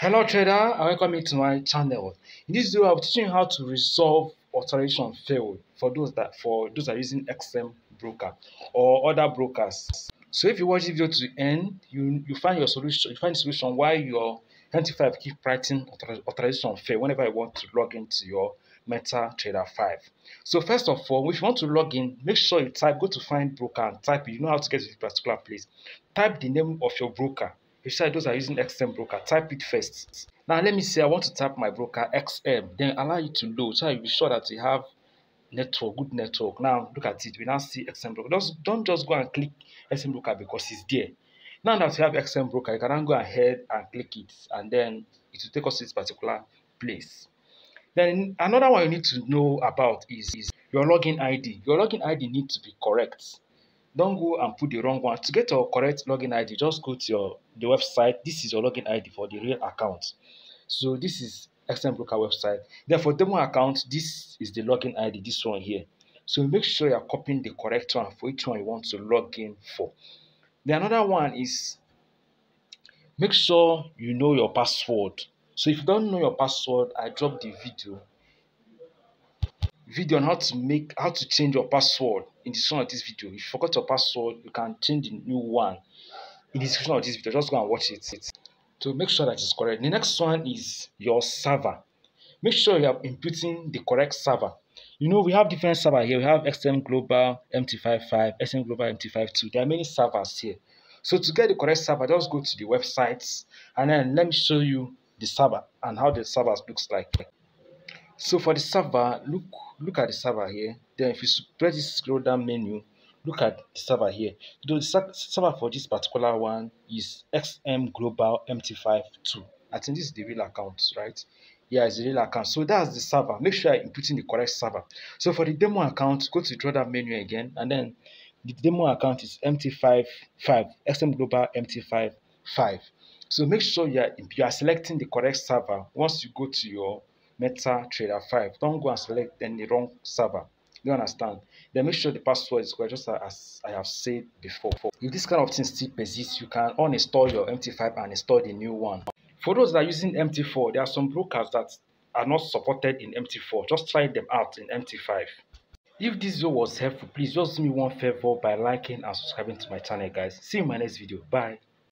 Hello trader and welcome to my channel. In this video I'll be teaching you how to resolve authorization failed for those that for those that are using XM broker or other brokers. So if you watch the video to the end, you you find your solution, you find the solution why your MT5 keep writing authorization fail whenever you want to log into your MetaTrader 5. So first of all, if you want to log in, make sure you type, go to find broker and type. You know how to get to this particular place. Type the name of your broker Besides, those are using XM broker. Type it first. Now, let me say I want to type my broker XM. Then allow you to load so you'll be sure that you have network, good network. Now, look at it. We now see XM broker. Just, don't just go and click XM broker because it's there. Now that you have XM broker, you can go ahead and click it, and then it will take us to this particular place. Then another one you need to know about is, is your login ID. Your login ID needs to be correct don't go and put the wrong one. To get your correct login id just go to your the website. This is your login id for the real account. So this is xm broker website. Then for demo account this is the login id this one here. So make sure you're copying the correct one for each one you want to log in for. The another one is make sure you know your password. So if you don't know your password i dropped the video video on how to make how to change your password in the description of this video. If you forgot your password, you can change the new one in the description of this video. Just go and watch it. To make sure that it's correct. The next one is your server. Make sure you are inputting the correct server. You know, we have different server here. We have XM Global MT55, XM Global MT52. There are many servers here. So to get the correct server, just go to the websites and then let me show you the server and how the server looks like. So for the server, look look at the server here. Then if you press this scroll down menu, look at the server here. The server for this particular one is XM Global MT52. I think this is the real account, right? Yeah, it's the real account. So that's the server. Make sure you're inputting the correct server. So for the demo account, go to the drawdown menu again, and then the demo account is MT55, XM Global MT55. So make sure you are, you are selecting the correct server once you go to your MetaTrader 5. Don't go and select any wrong server. You understand? Then make sure the password is correct, just as I have said before. If this kind of thing still persists, you can uninstall your MT5 and install the new one. For those that are using MT4, there are some brokers that are not supported in MT4. Just try them out in MT5. If this video was helpful, please just do me one favor by liking and subscribing to my channel, guys. See you in my next video. Bye.